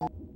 you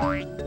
Bye.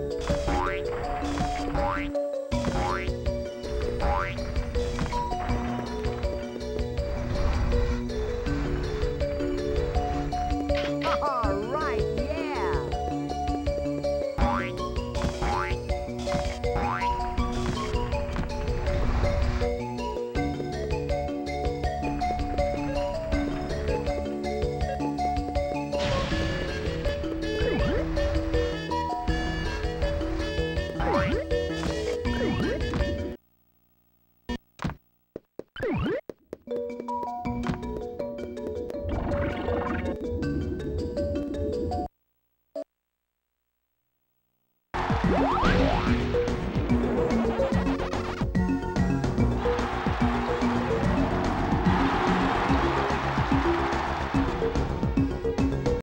Thank.